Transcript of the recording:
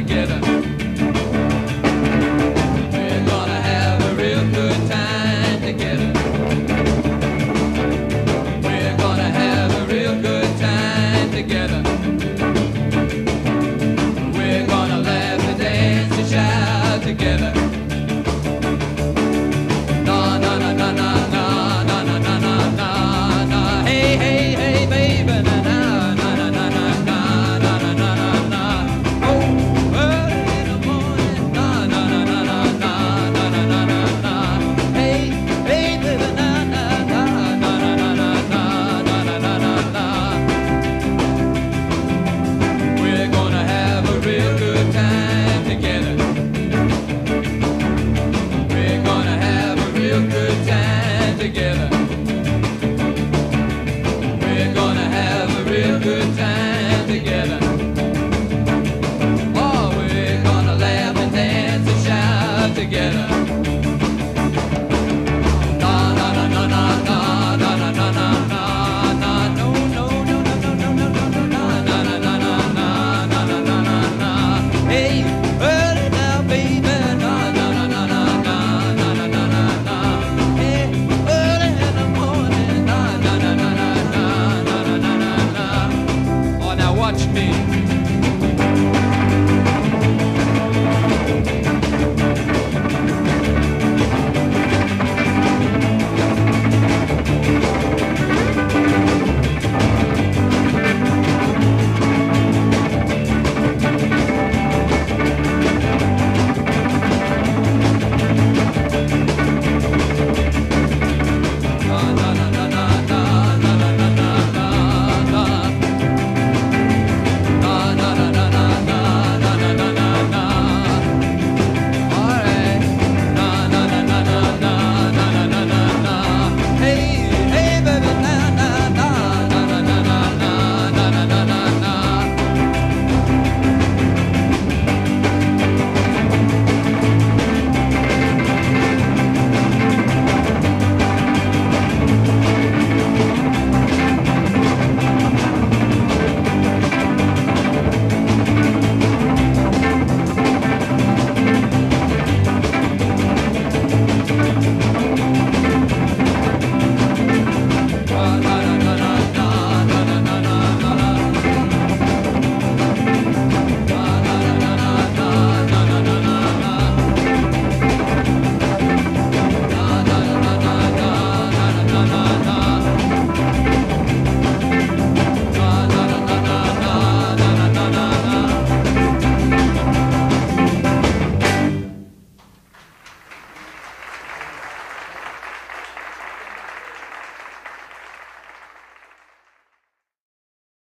together. watch me.